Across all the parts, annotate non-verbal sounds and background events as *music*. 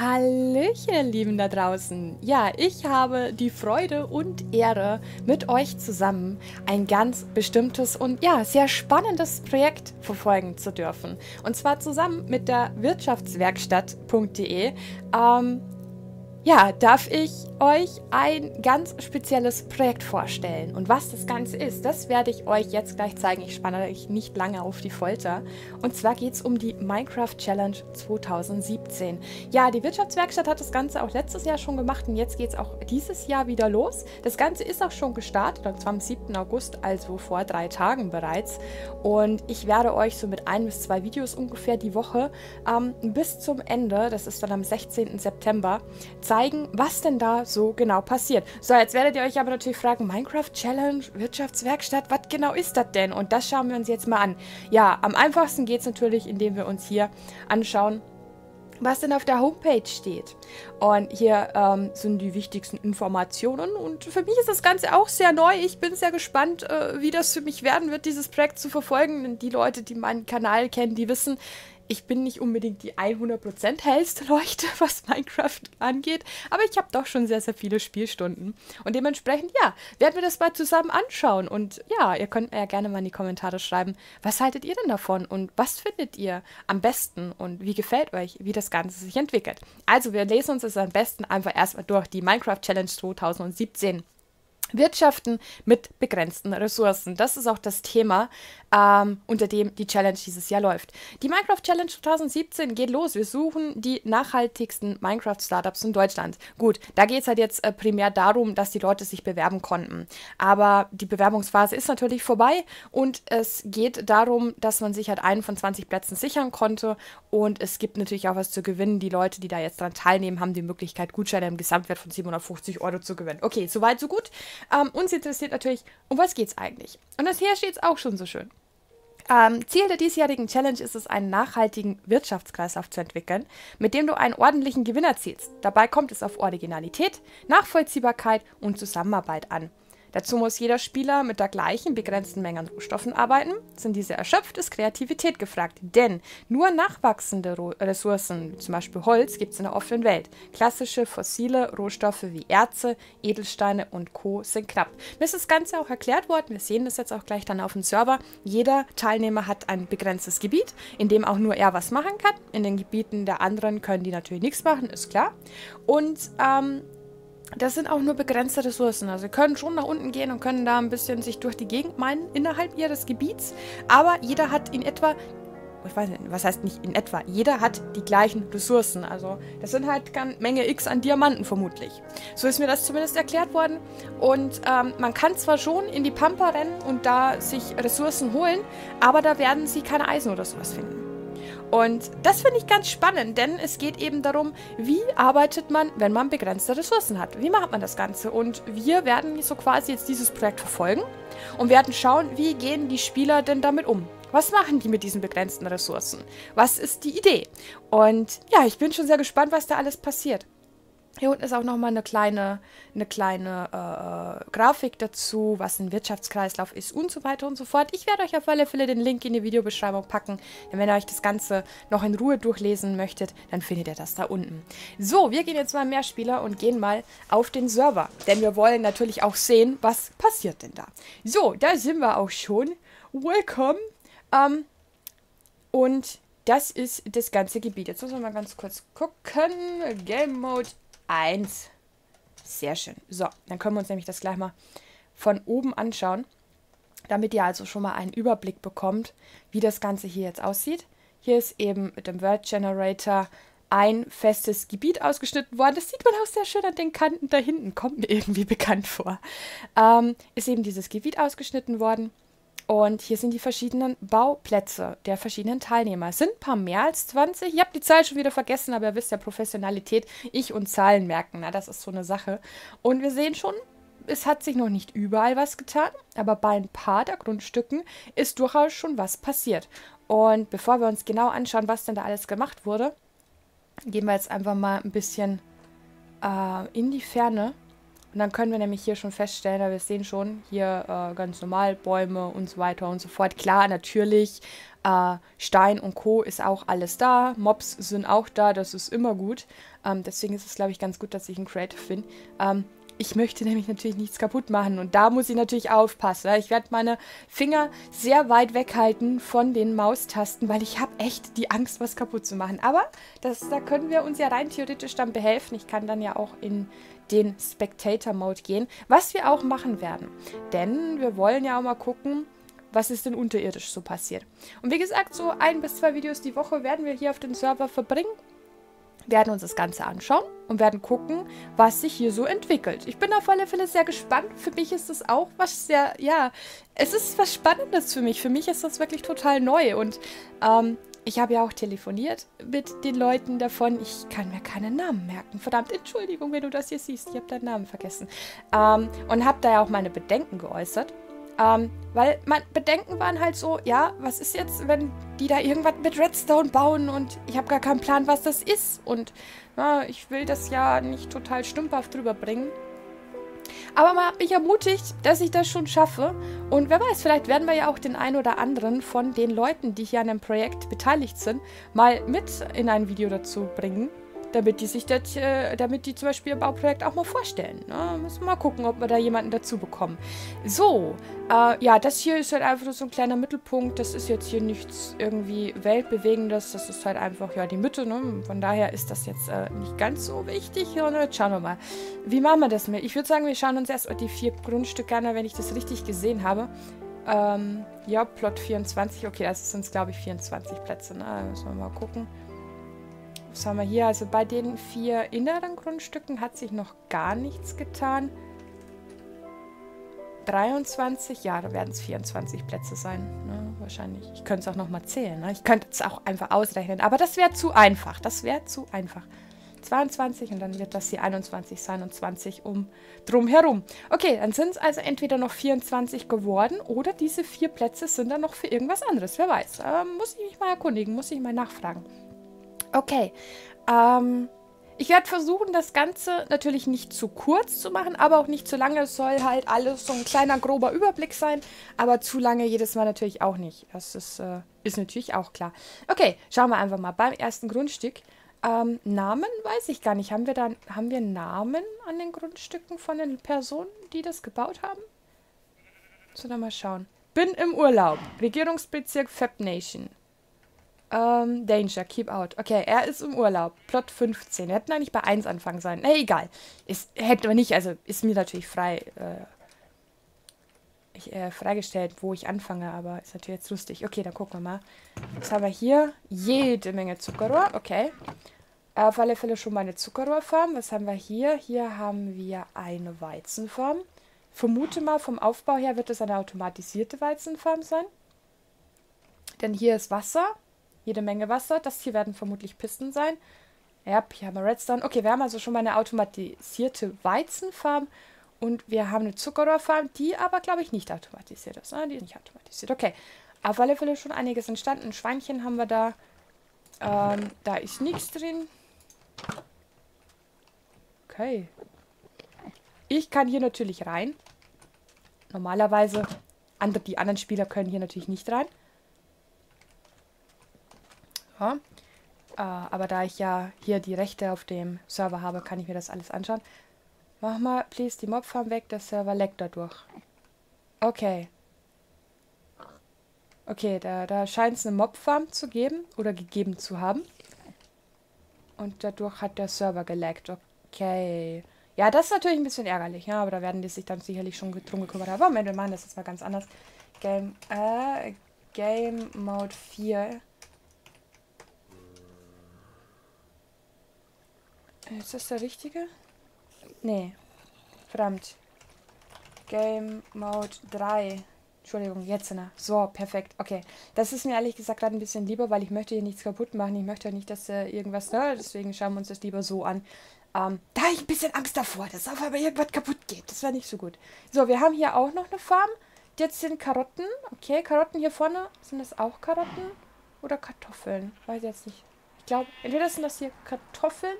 Hallöchen, ihr Lieben da draußen. Ja, ich habe die Freude und Ehre, mit euch zusammen ein ganz bestimmtes und ja, sehr spannendes Projekt verfolgen zu dürfen. Und zwar zusammen mit der Wirtschaftswerkstatt.de. Ähm, ja, darf ich euch ein ganz spezielles Projekt vorstellen. Und was das Ganze ist, das werde ich euch jetzt gleich zeigen. Ich spanne euch nicht lange auf die Folter. Und zwar geht es um die Minecraft Challenge 2017. Ja, die Wirtschaftswerkstatt hat das Ganze auch letztes Jahr schon gemacht und jetzt geht es auch dieses Jahr wieder los. Das Ganze ist auch schon gestartet, und zwar am 7. August, also vor drei Tagen bereits. Und ich werde euch so mit ein bis zwei Videos ungefähr die Woche ähm, bis zum Ende, das ist dann am 16. September, zeigen, was denn da so genau passiert. So, jetzt werdet ihr euch aber natürlich fragen, Minecraft Challenge, Wirtschaftswerkstatt, was genau ist das denn? Und das schauen wir uns jetzt mal an. Ja, am einfachsten geht es natürlich, indem wir uns hier anschauen, was denn auf der Homepage steht. Und hier ähm, sind die wichtigsten Informationen. Und für mich ist das Ganze auch sehr neu. Ich bin sehr gespannt, äh, wie das für mich werden wird, dieses Projekt zu verfolgen. Denn die Leute, die meinen Kanal kennen, die wissen, ich bin nicht unbedingt die 100% hellste Leuchte, *laughs* was Minecraft angeht, aber ich habe doch schon sehr, sehr viele Spielstunden. Und dementsprechend, ja, werden wir das mal zusammen anschauen. Und ja, ihr könnt mir ja gerne mal in die Kommentare schreiben, was haltet ihr denn davon und was findet ihr am besten und wie gefällt euch, wie das Ganze sich entwickelt. Also, wir lesen uns das am besten einfach erstmal durch die Minecraft Challenge 2017 Wirtschaften mit begrenzten Ressourcen. Das ist auch das Thema, ähm, unter dem die Challenge dieses Jahr läuft. Die Minecraft Challenge 2017 geht los. Wir suchen die nachhaltigsten Minecraft-Startups in Deutschland. Gut, da geht es halt jetzt äh, primär darum, dass die Leute sich bewerben konnten. Aber die Bewerbungsphase ist natürlich vorbei und es geht darum, dass man sich halt einen von 20 Plätzen sichern konnte und es gibt natürlich auch was zu gewinnen. Die Leute, die da jetzt dran teilnehmen, haben die Möglichkeit, Gutscheine im Gesamtwert von 750 Euro zu gewinnen. Okay, soweit, so gut. Ähm, uns interessiert natürlich, um was geht es eigentlich? Und das hier steht es auch schon so schön. Ähm, Ziel der diesjährigen Challenge ist es, einen nachhaltigen Wirtschaftskreislauf zu entwickeln, mit dem du einen ordentlichen Gewinn erzielst. Dabei kommt es auf Originalität, Nachvollziehbarkeit und Zusammenarbeit an. Dazu muss jeder Spieler mit der gleichen begrenzten Menge an Rohstoffen arbeiten. Sind diese erschöpft, ist Kreativität gefragt. Denn nur nachwachsende Ro Ressourcen, zum Beispiel Holz, gibt es in der offenen Welt. Klassische fossile Rohstoffe wie Erze, Edelsteine und Co. sind knapp. Mir ist das Ganze auch erklärt worden. Wir sehen das jetzt auch gleich dann auf dem Server. Jeder Teilnehmer hat ein begrenztes Gebiet, in dem auch nur er was machen kann. In den Gebieten der anderen können die natürlich nichts machen, ist klar. Und ähm, das sind auch nur begrenzte Ressourcen. Also sie können schon nach unten gehen und können da ein bisschen sich durch die Gegend meinen innerhalb ihres Gebiets. Aber jeder hat in etwa, ich weiß nicht, was heißt nicht in etwa, jeder hat die gleichen Ressourcen. Also das sind halt eine Menge X an Diamanten vermutlich. So ist mir das zumindest erklärt worden. Und ähm, man kann zwar schon in die Pampa rennen und da sich Ressourcen holen, aber da werden sie keine Eisen oder sowas finden. Und das finde ich ganz spannend, denn es geht eben darum, wie arbeitet man, wenn man begrenzte Ressourcen hat? Wie macht man das Ganze? Und wir werden so quasi jetzt dieses Projekt verfolgen und werden schauen, wie gehen die Spieler denn damit um? Was machen die mit diesen begrenzten Ressourcen? Was ist die Idee? Und ja, ich bin schon sehr gespannt, was da alles passiert. Hier unten ist auch nochmal eine kleine, eine kleine äh, Grafik dazu, was ein Wirtschaftskreislauf ist und so weiter und so fort. Ich werde euch auf alle Fälle den Link in die Videobeschreibung packen. Denn wenn ihr euch das Ganze noch in Ruhe durchlesen möchtet, dann findet ihr das da unten. So, wir gehen jetzt mal mehr Spieler und gehen mal auf den Server. Denn wir wollen natürlich auch sehen, was passiert denn da. So, da sind wir auch schon. Welcome. Ähm, und das ist das ganze Gebiet. Jetzt müssen wir mal ganz kurz gucken. Game Mode 1. Sehr schön. So, dann können wir uns nämlich das gleich mal von oben anschauen, damit ihr also schon mal einen Überblick bekommt, wie das Ganze hier jetzt aussieht. Hier ist eben mit dem World Generator ein festes Gebiet ausgeschnitten worden. Das sieht man auch sehr schön an den Kanten da hinten, kommt mir irgendwie *laughs* bekannt vor. Ähm, ist eben dieses Gebiet ausgeschnitten worden. Und hier sind die verschiedenen Bauplätze der verschiedenen Teilnehmer. Es sind ein paar mehr als 20. Ich habe die Zahl schon wieder vergessen, aber ihr wisst ja, Professionalität, ich und Zahlen merken, na, das ist so eine Sache. Und wir sehen schon, es hat sich noch nicht überall was getan, aber bei ein paar der Grundstücken ist durchaus schon was passiert. Und bevor wir uns genau anschauen, was denn da alles gemacht wurde, gehen wir jetzt einfach mal ein bisschen äh, in die Ferne Und dann können wir nämlich hier schon feststellen, wir sehen schon hier äh, ganz normal Bäume und so weiter und so fort. Klar, natürlich, äh, Stein und Co. ist auch alles da. Mobs sind auch da, das ist immer gut. Ähm, deswegen ist es, glaube ich, ganz gut, dass ich ein Creative bin. Ähm, ich möchte nämlich natürlich nichts kaputt machen und da muss ich natürlich aufpassen. Ich werde meine Finger sehr weit weghalten von den Maustasten, weil ich habe echt die Angst, was kaputt zu machen. Aber das, da können wir uns ja rein theoretisch dann behelfen. Ich kann dann ja auch in den Spectator-Mode gehen, was wir auch machen werden. Denn wir wollen ja auch mal gucken, was ist denn unterirdisch so passiert. Und wie gesagt, so ein bis zwei Videos die Woche werden wir hier auf dem Server verbringen werden uns das Ganze anschauen und werden gucken, was sich hier so entwickelt. Ich bin auf alle Fälle sehr gespannt. Für mich ist das auch was sehr, ja, es ist was Spannendes für mich. Für mich ist das wirklich total neu und ähm, ich habe ja auch telefoniert mit den Leuten davon. Ich kann mir keinen Namen merken. Verdammt, Entschuldigung, wenn du das hier siehst. Ich habe deinen Namen vergessen. Ähm, und habe da ja auch meine Bedenken geäußert. Ähm, weil mein Bedenken waren halt so, ja, was ist jetzt, wenn die da irgendwas mit Redstone bauen und ich habe gar keinen Plan, was das ist. Und ja, ich will das ja nicht total stümperhaft drüber bringen. Aber man hat mich ermutigt, dass ich das schon schaffe. Und wer weiß, vielleicht werden wir ja auch den einen oder anderen von den Leuten, die hier an dem Projekt beteiligt sind, mal mit in ein Video dazu bringen damit die sich das, äh, damit die zum Beispiel ihr Bauprojekt auch mal vorstellen. Ne? Müssen wir mal gucken, ob wir da jemanden dazu bekommen. So, äh, ja, das hier ist halt einfach nur so ein kleiner Mittelpunkt. Das ist jetzt hier nichts irgendwie Weltbewegendes. Das ist halt einfach, ja, die Mitte, ne? Von daher ist das jetzt äh, nicht ganz so wichtig. Und jetzt schauen wir mal. Wie machen wir das mit? Ich würde sagen, wir schauen uns erst die vier Grundstücke an, wenn ich das richtig gesehen habe. Ähm, ja, Plot 24. Okay, das sind, glaube ich, 24 Plätze. Ne? Müssen wir mal gucken. Was haben wir hier? Also bei den vier inneren Grundstücken hat sich noch gar nichts getan. 23, ja, da werden es 24 Plätze sein. Ne? Wahrscheinlich. Ich könnte es auch nochmal zählen. Ne? Ich könnte es auch einfach ausrechnen. Aber das wäre zu einfach. Das wäre zu einfach. 22 und dann wird das hier 21 sein und 20 um drum herum. Okay, dann sind es also entweder noch 24 geworden oder diese vier Plätze sind dann noch für irgendwas anderes. Wer weiß. Ähm, muss ich mich mal erkundigen, muss ich mal nachfragen. Okay. Ähm, ich werde versuchen, das Ganze natürlich nicht zu kurz zu machen, aber auch nicht zu lange. Es soll halt alles so ein kleiner, grober Überblick sein. Aber zu lange jedes Mal natürlich auch nicht. Das ist, äh, ist natürlich auch klar. Okay, schauen wir einfach mal beim ersten Grundstück. Ähm, Namen weiß ich gar nicht. Haben wir da haben wir Namen an den Grundstücken von den Personen, die das gebaut haben? Sollen wir mal schauen. Bin im Urlaub. Regierungsbezirk Fab Nation. Ähm, Danger, keep out. Okay, er ist im Urlaub. Plot 15. Wir hätten eigentlich bei 1 anfangen sollen. Ne, egal. Ist, hätten wir nicht, also ist mir natürlich frei, äh, ich, äh, freigestellt, wo ich anfange, aber ist natürlich jetzt lustig. Okay, dann gucken wir mal. Was haben wir hier? Jede Menge Zuckerrohr. Okay. Auf alle Fälle schon mal eine Zuckerrohrfarm. Was haben wir hier? Hier haben wir eine Weizenfarm. Vermute mal, vom Aufbau her wird es eine automatisierte Weizenfarm sein. Denn hier ist Wasser jede Menge Wasser. Das hier werden vermutlich Pisten sein. Ja, hier haben wir Redstone. Okay, wir haben also schon mal eine automatisierte Weizenfarm und wir haben eine Zuckerrohrfarm, die aber, glaube ich, nicht automatisiert ist. Ne? Die ist nicht automatisiert. Okay, auf alle Fälle schon einiges entstanden. Schweinchen haben wir da. Ähm, da ist nichts drin. Okay. Ich kann hier natürlich rein. Normalerweise, andere, die anderen Spieler können hier natürlich nicht rein. Ja. Äh, aber da ich ja hier die Rechte auf dem Server habe, kann ich mir das alles anschauen. Mach mal, please, die Mobfarm weg. Der Server leckt dadurch. Okay. Okay, da, da scheint es eine Mobfarm zu geben oder gegeben zu haben. Und dadurch hat der Server geleckt. Okay. Ja, das ist natürlich ein bisschen ärgerlich, ja, aber da werden die sich dann sicherlich schon drum gekümmert haben. Moment, wir machen das jetzt mal ganz anders. Game, äh, Game Mode 4 Ist das der richtige? Nee. Verdammt. Game Mode 3. Entschuldigung, jetzt. Na. So, perfekt. Okay. Das ist mir ehrlich gesagt gerade ein bisschen lieber, weil ich möchte hier nichts kaputt machen. Ich möchte ja nicht, dass äh, irgendwas... Ne? Deswegen schauen wir uns das lieber so an. Ähm, da habe ich ein bisschen Angst davor, dass auf einmal irgendwas kaputt geht. Das wäre nicht so gut. So, wir haben hier auch noch eine Farm. Jetzt sind Karotten. Okay, Karotten hier vorne. Sind das auch Karotten? Oder Kartoffeln? Weiß jetzt nicht. Ich glaube, entweder sind das hier Kartoffeln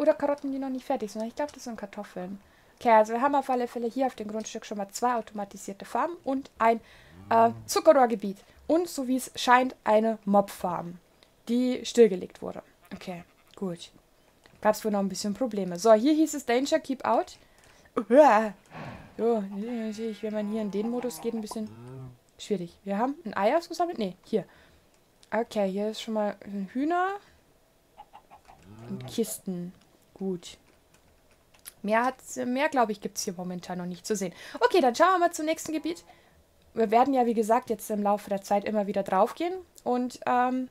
oder Karotten, die noch nicht fertig sind. Ich glaube, das sind Kartoffeln. Okay, also wir haben auf alle Fälle hier auf dem Grundstück schon mal zwei automatisierte Farmen und ein äh, Zuckerrohrgebiet. Und so wie es scheint, eine Mobfarm, die stillgelegt wurde. Okay, gut. Gab es wohl noch ein bisschen Probleme. So, hier hieß es Danger, keep out. So, natürlich, wenn man hier in den Modus geht, ein bisschen schwierig. Wir haben ein Ei ausgesammelt? Ne, hier. Okay, hier ist schon mal ein Hühner. Und Kisten. Gut. Mehr, mehr glaube ich, gibt es hier momentan noch nicht zu sehen. Okay, dann schauen wir mal zum nächsten Gebiet. Wir werden ja, wie gesagt, jetzt im Laufe der Zeit immer wieder draufgehen. Und ähm,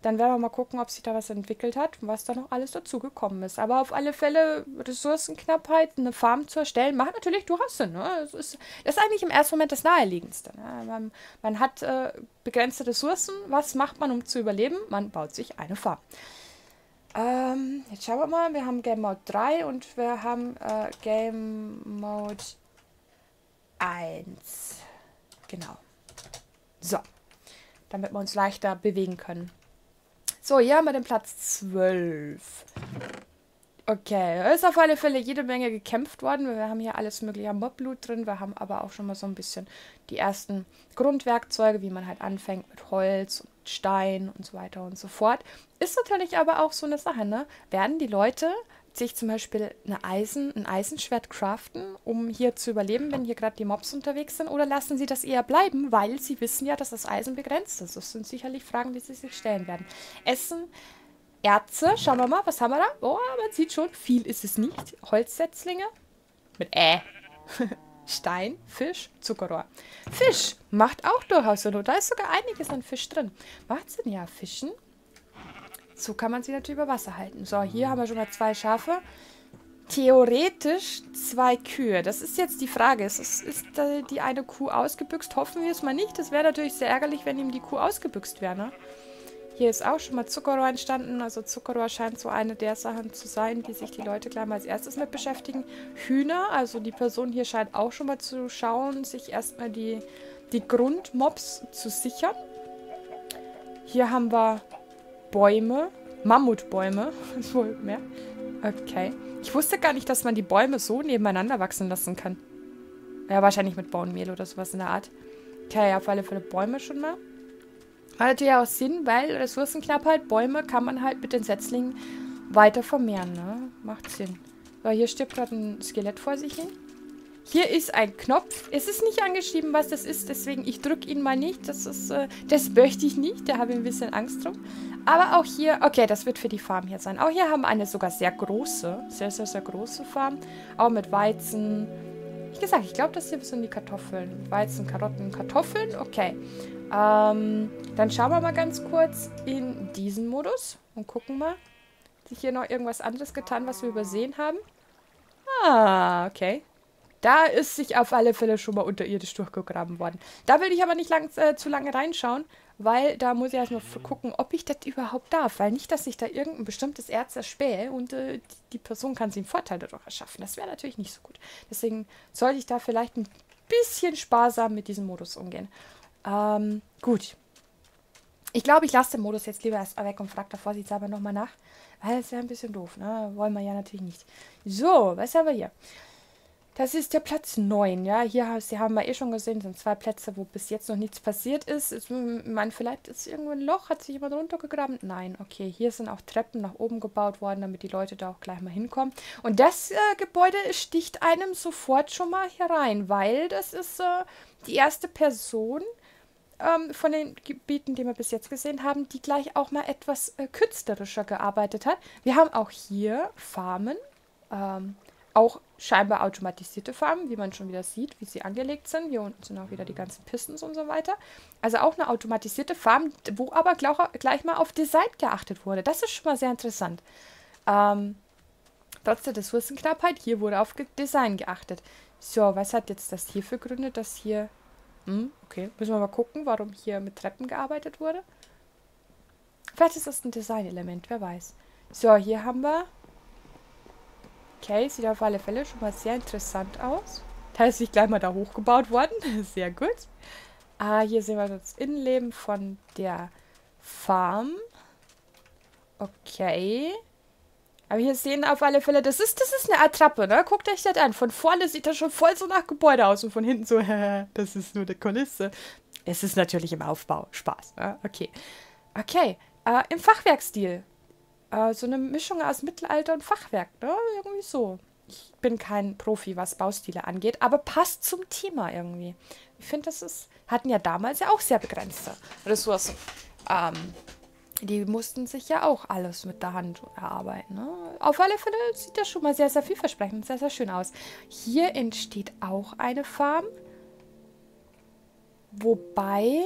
dann werden wir mal gucken, ob sich da was entwickelt hat was da noch alles dazugekommen ist. Aber auf alle Fälle Ressourcenknappheit, eine Farm zu erstellen, macht natürlich durchaus Sinn. Ne? Das, ist, das ist eigentlich im ersten Moment das Naheliegendste. Ne? Man, man, hat äh, begrenzte Ressourcen. Was macht man, um zu überleben? Man baut sich eine Farm. Ähm, jetzt schauen wir mal. Wir haben Game Mode 3 und wir haben äh, Game Mode 1. Genau. So. Damit wir uns leichter bewegen können. So, hier haben wir den Platz 12. Okay, ist auf alle Fälle jede Menge gekämpft worden. Wir haben hier alles mögliche Mobblut drin. Wir haben aber auch schon mal so ein bisschen die ersten Grundwerkzeuge, wie man halt anfängt mit Holz und Stein und so weiter und so fort. Ist natürlich aber auch so eine Sache, ne? Werden die Leute sich zum Beispiel eine Eisen, ein Eisenschwert craften, um hier zu überleben, wenn hier gerade die Mobs unterwegs sind? Oder lassen sie das eher bleiben, weil sie wissen ja, dass das Eisen begrenzt ist? Das sind sicherlich Fragen, die sie sich stellen werden. Essen, Erze, schauen wir mal, was haben wir da? Oh, man sieht schon, viel ist es nicht. Holzsetzlinge mit Äh. *laughs* Stein, Fisch, Zuckerrohr. Fisch macht auch durchaus Sinn. Da ist sogar einiges an Fisch drin. Macht Sinn, ja. Fischen. So kann man sie natürlich über Wasser halten. So, hier haben wir schon mal zwei Schafe. Theoretisch zwei Kühe. Das ist jetzt die Frage. Ist, ist, ist die eine Kuh ausgebüxt? Hoffen wir es mal nicht. Das wäre natürlich sehr ärgerlich, wenn ihm die Kuh ausgebüxt wäre, ne? Hier ist auch schon mal Zuckerrohr entstanden. Also Zuckerrohr scheint so eine der Sachen zu sein, die sich die Leute gleich mal als erstes mit beschäftigen. Hühner, also die Person hier scheint auch schon mal zu schauen, sich erstmal die, die Grundmobs zu sichern. Hier haben wir Bäume, Mammutbäume, *laughs* wohl mehr. Okay. Ich wusste gar nicht, dass man die Bäume so nebeneinander wachsen lassen kann. Ja, wahrscheinlich mit Baummehl oder sowas in der Art. Okay, auf alle Fälle Bäume schon mal. Hat natürlich auch Sinn, weil Ressourcenknappheit, Bäume kann man halt mit den Setzlingen weiter vermehren, ne? Macht Sinn. So, hier stirbt gerade ein Skelett vor sich hin. Hier ist ein Knopf. Es ist nicht angeschrieben, was das ist, deswegen ich drücke ihn mal nicht. Das ist, äh, das möchte ich nicht. Da habe ich ein bisschen Angst drum. Aber auch hier, okay, das wird für die Farm hier sein. Auch hier haben wir eine sogar sehr große, sehr, sehr, sehr große Farm. Auch mit Weizen. Wie gesagt, ich glaube, das hier sind die Kartoffeln. Weizen, Karotten, Kartoffeln. Okay. Ähm, dann schauen wir mal ganz kurz in diesen Modus und gucken mal. Hat sich hier noch irgendwas anderes getan, was wir übersehen haben? Ah, okay. Da ist sich auf alle Fälle schon mal unterirdisch durchgegraben worden. Da will ich aber nicht lang, äh, zu lange reinschauen, weil da muss ich erstmal gucken, ob ich das überhaupt darf. Weil nicht, dass ich da irgendein bestimmtes Erz erspähe und äh, die Person kann sich einen Vorteil dadurch erschaffen. Das wäre natürlich nicht so gut. Deswegen sollte ich da vielleicht ein bisschen sparsam mit diesem Modus umgehen. Ähm, gut. Ich glaube, ich lasse den Modus jetzt lieber erst weg und frage davor aber nochmal nach. Weil das ja ein bisschen doof, ne? Wollen wir ja natürlich nicht. So, was haben wir hier? Das ist der Platz 9, ja. Hier Sie haben wir eh schon gesehen, sind zwei Plätze, wo bis jetzt noch nichts passiert ist. Ich meine, vielleicht ist irgendwo ein Loch, hat sich jemand runtergegraben? Nein, okay. Hier sind auch Treppen nach oben gebaut worden, damit die Leute da auch gleich mal hinkommen. Und das äh, Gebäude sticht einem sofort schon mal herein, weil das ist äh, die erste Person, ähm, von den Gebieten, die wir bis jetzt gesehen haben, die gleich auch mal etwas äh, künstlerischer gearbeitet hat. Wir haben auch hier Farmen, ähm, auch scheinbar automatisierte Farmen, wie man schon wieder sieht, wie sie angelegt sind. Hier unten sind auch wieder die ganzen Pistons und so weiter. Also auch eine automatisierte Farm, wo aber gleich mal auf Design geachtet wurde. Das ist schon mal sehr interessant. Ähm, trotz der Ressourcenknappheit, hier wurde auf Design geachtet. So, was hat jetzt das hier für Gründe, dass hier hm, okay. Müssen wir mal gucken, warum hier mit Treppen gearbeitet wurde. Vielleicht ist das ein Designelement, wer weiß. So, hier haben wir... Okay, sieht auf alle Fälle schon mal sehr interessant aus. Da ist sich gleich mal da hochgebaut worden. *laughs* Sehr gut. Ah, hier sehen wir das Innenleben von der Farm. Okay. Aber hier sehen auf alle Fälle, das ist, das ist eine Attrappe, ne? Guckt euch das an. Von vorne sieht das schon voll so nach Gebäude aus und von hinten so, *laughs* das ist nur eine Kulisse. Es ist natürlich im Aufbau. Spaß, ne? Okay. Okay, äh, im Fachwerkstil. Äh, so eine Mischung aus Mittelalter und Fachwerk, ne? Irgendwie so. Ich bin kein Profi, was Baustile angeht, aber passt zum Thema irgendwie. Ich finde, das ist, hatten ja damals ja auch sehr begrenzte Ressourcen. Ähm, die mussten sich ja auch alles mit der Hand erarbeiten. Ne? Auf alle Fälle sieht das schon mal sehr, sehr vielversprechend, sehr, sehr schön aus. Hier entsteht auch eine Farm. Wobei,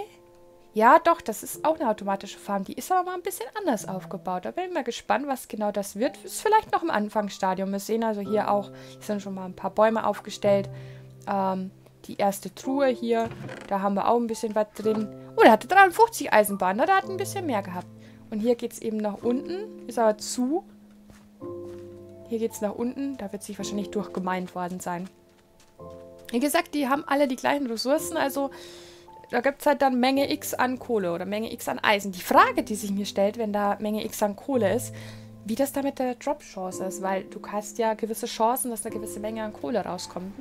ja doch, das ist auch eine automatische Farm. Die ist aber mal ein bisschen anders aufgebaut. Da bin ich mal gespannt, was genau das wird. Ist vielleicht noch im Anfangsstadium. Wir sehen also hier auch, hier sind schon mal ein paar Bäume aufgestellt. Ähm, die erste Truhe hier, da haben wir auch ein bisschen was drin. Oh, der hatte 53 Eisenbahn, ne? der hat ein bisschen mehr gehabt. Und hier geht es eben nach unten. Ist aber zu. Hier geht es nach unten. Da wird sich wahrscheinlich durchgemeint worden sein. Wie gesagt, die haben alle die gleichen Ressourcen. Also da gibt es halt dann Menge X an Kohle oder Menge X an Eisen. Die Frage, die sich mir stellt, wenn da Menge X an Kohle ist, wie das da mit der Drop-Chance ist, weil du hast ja gewisse Chancen, dass da gewisse Menge an Kohle rauskommt.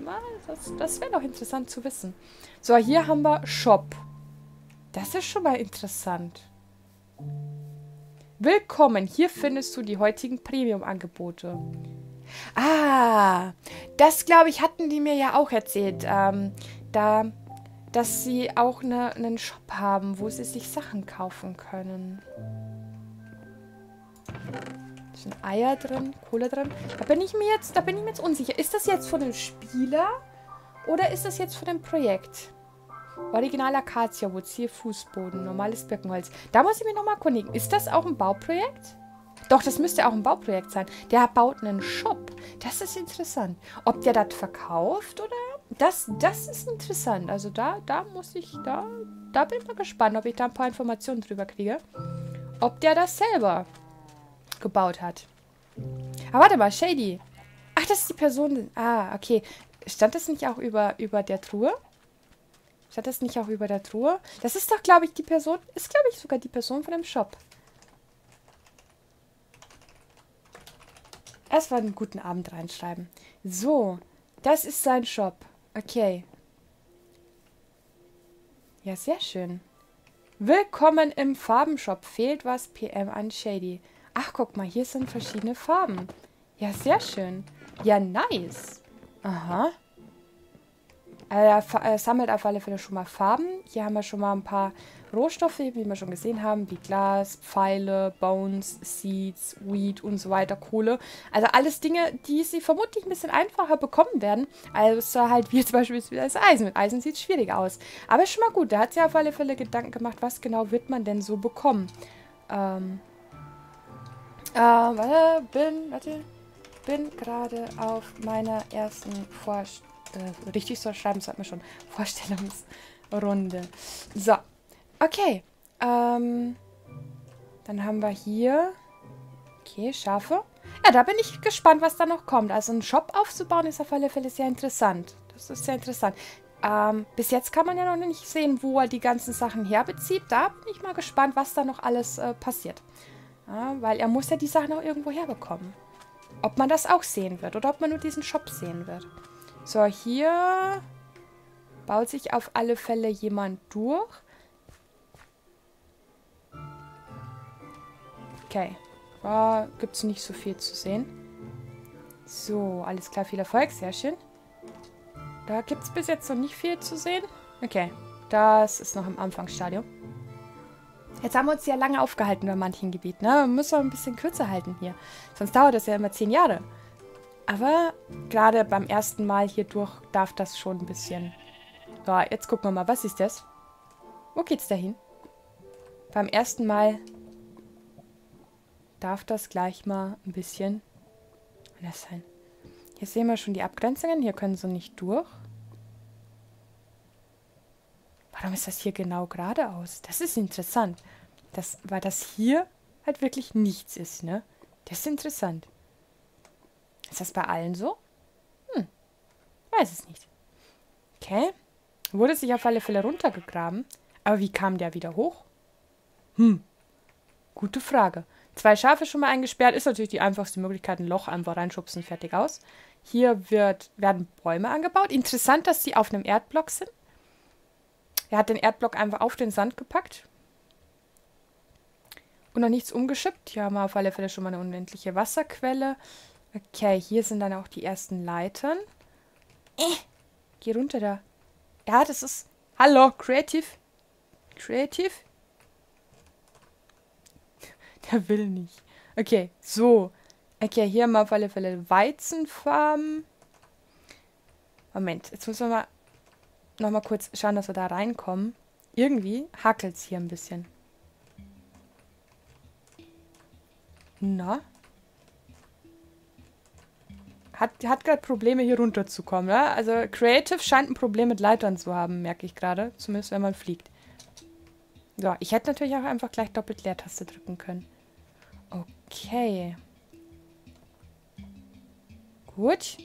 Das, das wäre doch interessant zu wissen. So, hier haben wir Shop. Das ist schon mal interessant. Willkommen, hier findest du die heutigen Premium-Angebote. Ah, das glaube ich, hatten die mir ja auch erzählt, ähm, da, dass sie auch ne, einen Shop haben, wo sie sich Sachen kaufen können. Da sind Eier drin, Kohle drin. Da bin ich mir jetzt, da bin ich mir jetzt unsicher. Ist das jetzt von dem Spieler oder ist das jetzt von dem Projekt? Akaziawurz, hier Fußboden, normales Birkenholz. Da muss ich mich nochmal erkundigen. Ist das auch ein Bauprojekt? Doch, das müsste auch ein Bauprojekt sein. Der baut einen Shop. Das ist interessant. Ob der das verkauft oder... Das, das ist interessant. Also da, da muss ich... Da, da bin ich mal gespannt, ob ich da ein paar Informationen drüber kriege. Ob der das selber gebaut hat. Aber warte mal, Shady. Ach, das ist die Person... Ah, okay. Stand das nicht auch über, über der Truhe? Stand das nicht auch über der Truhe? Das ist doch, glaube ich, die Person. Ist, glaube ich, sogar die Person von dem Shop. Erstmal einen guten Abend reinschreiben. So, das ist sein Shop. Okay. Ja, sehr schön. Willkommen im Farbenshop. Fehlt was? PM an Shady. Ach, guck mal, hier sind verschiedene Farben. Ja, sehr schön. Ja, nice. Aha. Er, er, sammelt auf alle Fälle schon mal Farben. Hier haben wir schon mal ein paar Rohstoffe, wie wir schon gesehen haben, wie Glas, Pfeile, Bones, Seeds, Weed und so weiter, Kohle. Also alles Dinge, die sie vermutlich ein bisschen einfacher bekommen werden, als halt wie *laughs* zum Beispiel das Eisen. Mit Eisen sieht es schwierig aus. Aber ist schon mal gut, da hat sie auf alle Fälle Gedanken gemacht, was genau wird man denn so bekommen. Ähm, äh, warte, bin, warte, bin gerade auf meiner ersten Vorstellung äh, richtig so schreiben sollte man schon. *laughs* Vorstellungsrunde. So. Okay. Ähm, dann haben wir hier... Okay, Schafe. Ja, da bin ich gespannt, was da noch kommt. Also einen Shop aufzubauen ist auf alle Fälle sehr interessant. Das ist sehr interessant. Ähm, bis jetzt kann man ja noch nicht sehen, wo er die ganzen Sachen herbezieht. Da bin ich mal gespannt, was da noch alles äh, passiert. Ja, weil er muss ja die Sachen auch irgendwo herbekommen. Ob man das auch sehen wird oder ob man nur diesen Shop sehen wird. So, hier baut sich auf alle Fälle jemand durch. Okay. Da gibt es nicht so viel zu sehen. So, alles klar, viel Erfolg. Sehr schön. Da gibt es bis jetzt noch nicht viel zu sehen. Okay, das ist noch im Anfangsstadium. Jetzt haben wir uns ja lange aufgehalten bei manchen Gebieten. Ne? Müssen wir ein bisschen kürzer halten hier. Sonst dauert das ja immer zehn Jahre. Aber gerade beim ersten Mal hier durch darf das schon ein bisschen... So, jetzt gucken wir mal. Was ist das? Wo geht's da hin? Beim ersten Mal darf das gleich mal ein bisschen anders sein. Hier sehen wir schon die Abgrenzungen. Hier können sie nicht durch. Warum ist das hier genau geradeaus? Das ist interessant. Das, weil das hier halt wirklich nichts ist, ne? Das ist interessant. Ist das bei allen so? Hm, weiß es nicht. Okay. Wurde sich auf alle Fälle runtergegraben. Aber wie kam der wieder hoch? Hm, gute Frage. Zwei Schafe schon mal eingesperrt. Ist natürlich die einfachste Möglichkeit. Ein Loch einfach reinschubsen, fertig aus. Hier wird, werden Bäume angebaut. Interessant, dass sie auf einem Erdblock sind. Er hat den Erdblock einfach auf den Sand gepackt. Und noch nichts umgeschippt. Hier haben wir auf alle Fälle schon mal eine unendliche Wasserquelle. Okay, hier sind dann auch die ersten Leitern. Äh, geh runter da. Ja, das ist... Hallo, Creative. Creative? *laughs* Der will nicht. Okay, so. Okay, hier haben wir auf alle Fälle Weizenfarben. Moment, jetzt müssen wir mal nochmal kurz schauen, dass wir da reinkommen. Irgendwie hackelt es hier ein bisschen. Na? Hat, hat gerade Probleme, hier runterzukommen, ne? Also Creative scheint ein Problem mit Leitern zu haben, merke ich gerade. Zumindest, wenn man fliegt. So, ich hätte natürlich auch einfach gleich doppelt Leertaste drücken können. Okay. Gut.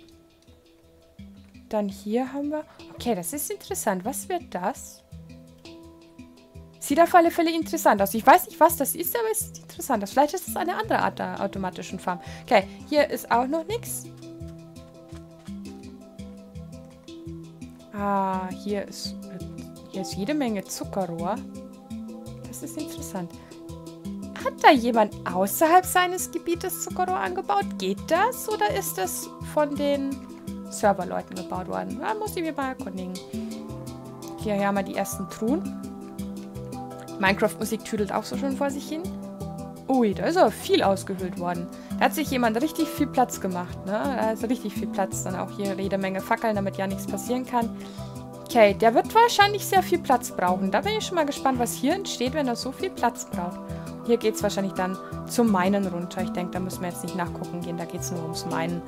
Dann hier haben wir... Okay, das ist interessant. Was wird das? Sieht auf alle Fälle interessant aus. Ich weiß nicht, was das ist, aber es ist interessant. Vielleicht ist es eine andere Art der automatischen Farm. Okay, hier ist auch noch nichts. Ah, hier ist, hier ist jede Menge Zuckerrohr. Das ist interessant. Hat da jemand außerhalb seines Gebietes Zuckerrohr angebaut? Geht das oder ist das von den Serverleuten gebaut worden? Da muss ich mich mal erkundigen. Hier haben wir die ersten Truhen. Minecraft-Musik tüdelt auch so schön vor sich hin. Ui, da ist aber viel ausgehöhlt worden. Da hat sich jemand richtig viel Platz gemacht, ne? Da richtig viel Platz. Dann auch hier jede Menge Fackeln, damit ja nichts passieren kann. Okay, der wird wahrscheinlich sehr viel Platz brauchen. Da bin ich schon mal gespannt, was hier entsteht, wenn er so viel Platz braucht. Hier geht es wahrscheinlich dann zum Meinen runter. Ich denke, da müssen wir jetzt nicht nachgucken gehen. Da geht es nur ums Meinen.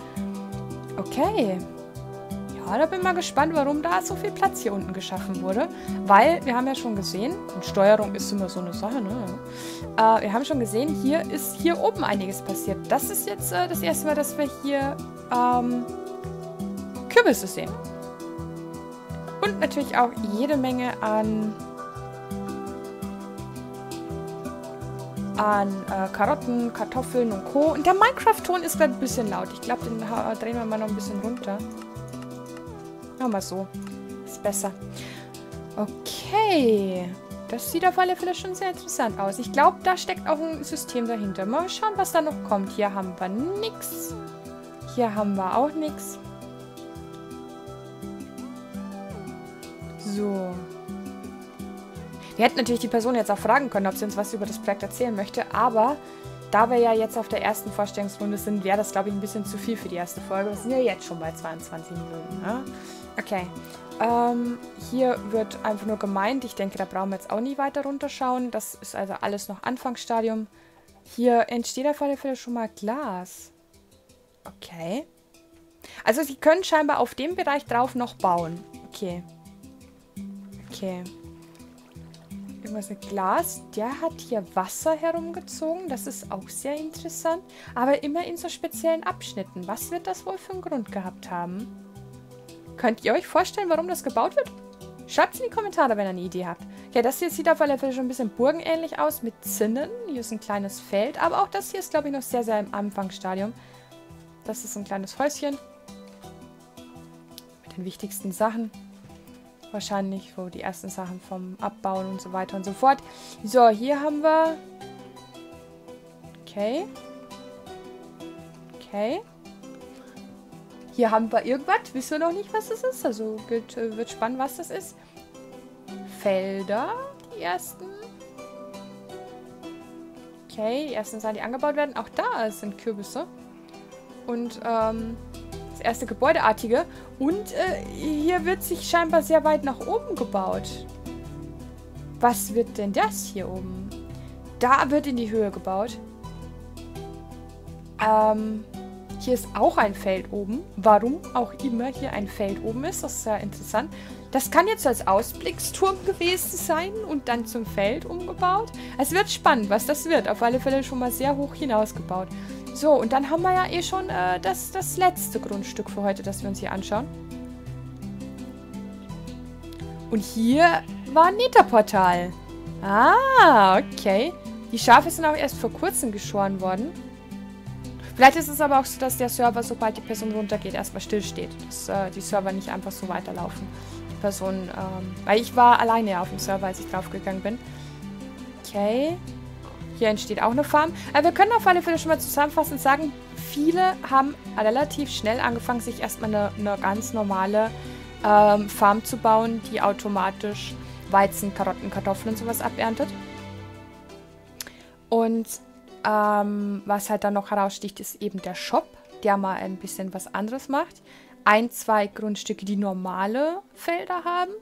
Okay. Da bin mal gespannt, warum da so viel Platz hier unten geschaffen wurde. Weil, wir haben ja schon gesehen, und Steuerung ist immer so eine Sache, ne? Äh, wir haben schon gesehen, hier ist hier oben einiges passiert. Das ist jetzt äh, das erste Mal, dass wir hier ähm, Kürbisse sehen. Und natürlich auch jede Menge an an äh, Karotten, Kartoffeln und Co. Und der Minecraft-Ton ist gerade ein bisschen laut. Ich glaube, den drehen wir mal noch ein bisschen runter. Machen wir so. Ist besser. Okay. Das sieht auf alle Fälle schon sehr interessant aus. Ich glaube, da steckt auch ein System dahinter. Mal schauen, was da noch kommt. Hier haben wir nichts. Hier haben wir auch nichts. So. Wir hätten natürlich die Person jetzt auch fragen können, ob sie uns was über das Projekt erzählen möchte, aber da wir ja jetzt auf der ersten Vorstellungsrunde sind, wäre das, glaube ich, ein bisschen zu viel für die erste Folge. Wir sind ja jetzt schon bei 22 Minuten. Ne? Okay. Ähm, hier wird einfach nur gemeint. Ich denke, da brauchen wir jetzt auch nie weiter runterschauen. Das ist also alles noch Anfangsstadium. Hier entsteht auf alle Fälle schon mal Glas. Okay. Also sie können scheinbar auf dem Bereich drauf noch bauen. Okay. Okay. Irgendwas mit Glas. Der hat hier Wasser herumgezogen. Das ist auch sehr interessant. Aber immer in so speziellen Abschnitten. Was wird das wohl für einen Grund gehabt haben? Könnt ihr euch vorstellen, warum das gebaut wird? Schreibt es in die Kommentare, wenn ihr eine Idee habt. Okay, das hier sieht auf alle Fälle schon ein bisschen burgenähnlich aus mit Zinnen. Hier ist ein kleines Feld, aber auch das hier ist, glaube ich, noch sehr, sehr im Anfangsstadium. Das ist ein kleines Häuschen. Mit den wichtigsten Sachen. Wahrscheinlich, wo die ersten Sachen vom Abbauen und so weiter und so fort. So, hier haben wir... Okay. Okay. Hier haben wir irgendwas. Wissen wir noch nicht, was das ist. Also wird, äh, wird spannend, was das ist. Felder. Die ersten. Okay, die ersten Sachen, die angebaut werden. Auch da sind Kürbisse. Und ähm, das erste Gebäudeartige. Und äh, hier wird sich scheinbar sehr weit nach oben gebaut. Was wird denn das hier oben? Da wird in die Höhe gebaut. Ähm, hier ist auch ein Feld oben. Warum auch immer hier ein Feld oben ist, das ist sehr interessant. Das kann jetzt als Ausblicksturm gewesen sein und dann zum Feld umgebaut. Es wird spannend, was das wird. Auf alle Fälle schon mal sehr hoch hinausgebaut. So, und dann haben wir ja eh schon äh, das, das letzte Grundstück für heute, das wir uns hier anschauen. Und hier war ein Netherportal. Ah, okay. Die Schafe sind auch erst vor kurzem geschoren worden. Vielleicht ist es aber auch so, dass der Server, sobald die Person runtergeht, erstmal stillsteht. Dass äh, die Server nicht einfach so weiterlaufen. Die Person, ähm, weil ich war alleine auf dem Server, als ich draufgegangen bin. Okay. Hier entsteht auch eine Farm. Aber wir können auf alle Fälle schon mal zusammenfassend sagen, viele haben relativ schnell angefangen, sich erstmal eine, eine ganz normale ähm, Farm zu bauen, die automatisch Weizen, Karotten, Kartoffeln und sowas aberntet. Und ähm, was halt dann noch heraussticht, ist eben der Shop, der mal ein bisschen was anderes macht. Ein, zwei Grundstücke, die normale Felder haben.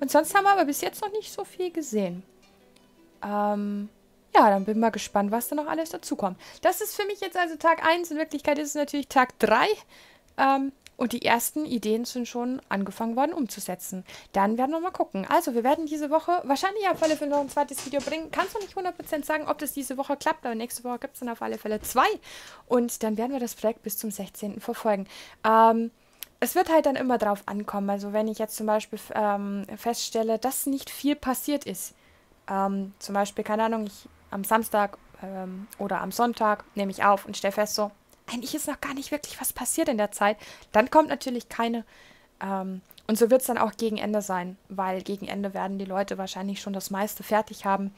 Und sonst haben wir aber bis jetzt noch nicht so viel gesehen. Ähm, ja, dann bin mal gespannt, was da noch alles dazukommt. Das ist für mich jetzt also Tag 1. In Wirklichkeit ist es natürlich Tag 3. Ähm, und die ersten Ideen sind schon angefangen worden umzusetzen. Dann werden wir mal gucken. Also, wir werden diese Woche wahrscheinlich auf alle Fälle noch ein zweites Video bringen. Kannst du nicht 100% sagen, ob das diese Woche klappt, aber nächste Woche gibt es dann auf alle Fälle zwei. Und dann werden wir das Projekt bis zum 16. verfolgen. Ähm, es wird halt dann immer drauf ankommen. Also, wenn ich jetzt zum Beispiel ähm, feststelle, dass nicht viel passiert ist, ähm, zum Beispiel, keine Ahnung, ich am Samstag ähm, oder am Sonntag nehme ich auf und stelle fest, so, eigentlich ist noch gar nicht wirklich was passiert in der Zeit. Dann kommt natürlich keine. Ähm, und so wird es dann auch gegen Ende sein, weil gegen Ende werden die Leute wahrscheinlich schon das meiste fertig haben.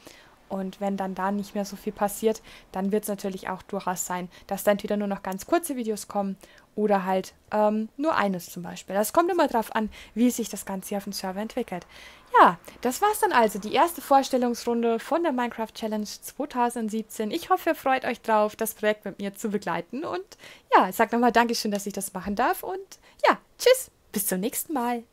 Und wenn dann da nicht mehr so viel passiert, dann wird es natürlich auch durchaus sein, dass dann entweder nur noch ganz kurze Videos kommen oder halt ähm, nur eines zum Beispiel. Das kommt immer darauf an, wie sich das Ganze auf dem Server entwickelt. Ja, das war's dann also, die erste Vorstellungsrunde von der Minecraft Challenge 2017. Ich hoffe, ihr freut euch drauf, das Projekt mit mir zu begleiten. Und ja, ich sag nochmal Dankeschön, dass ich das machen darf. Und ja, tschüss, bis zum nächsten Mal.